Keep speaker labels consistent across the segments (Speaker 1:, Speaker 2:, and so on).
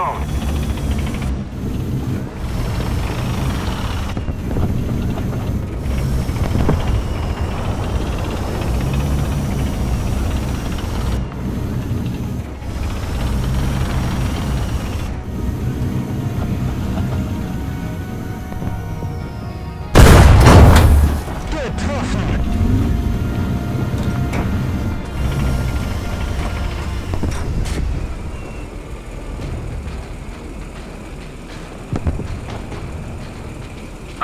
Speaker 1: zone.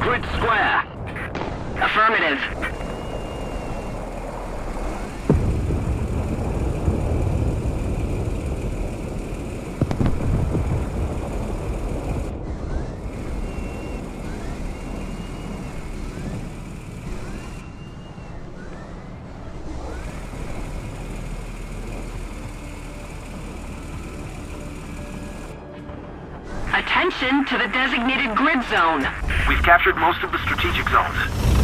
Speaker 1: Grid square.
Speaker 2: Attention to the designated grid zone.
Speaker 1: We've captured most of the strategic zones.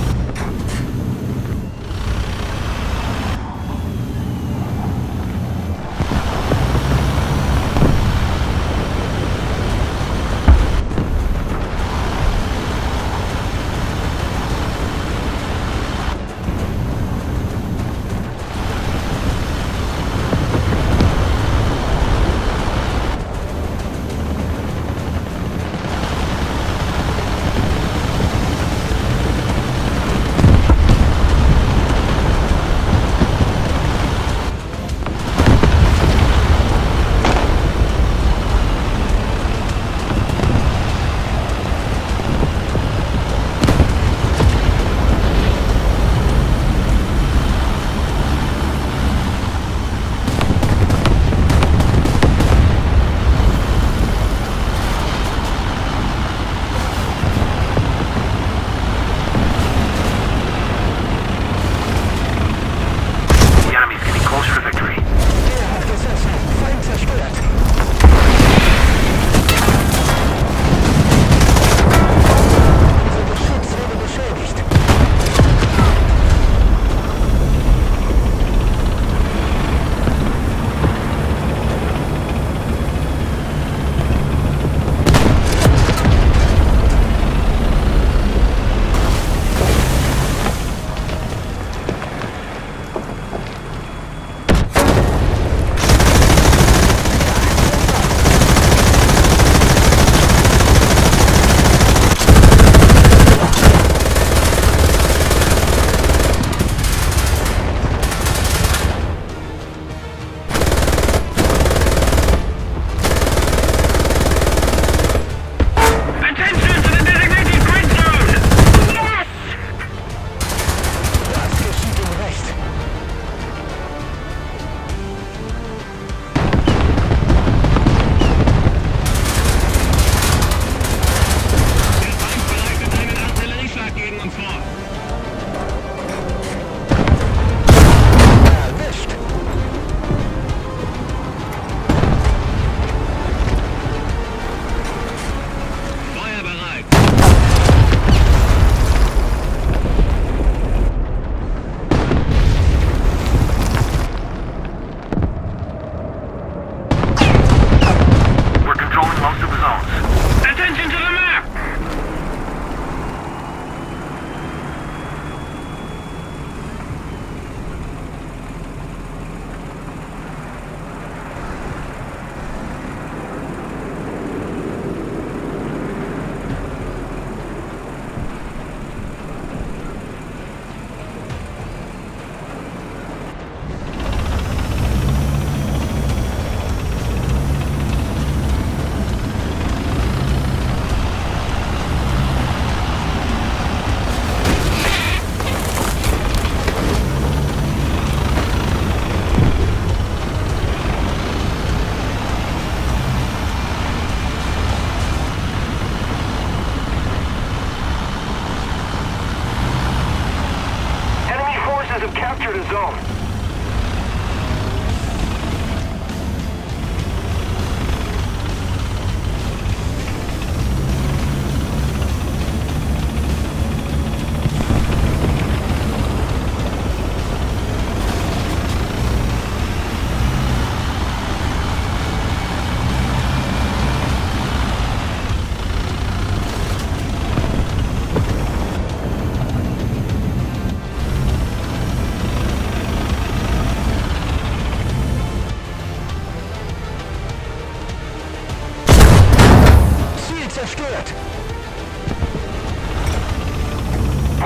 Speaker 3: Capture
Speaker 2: the zone.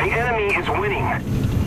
Speaker 2: The enemy is winning.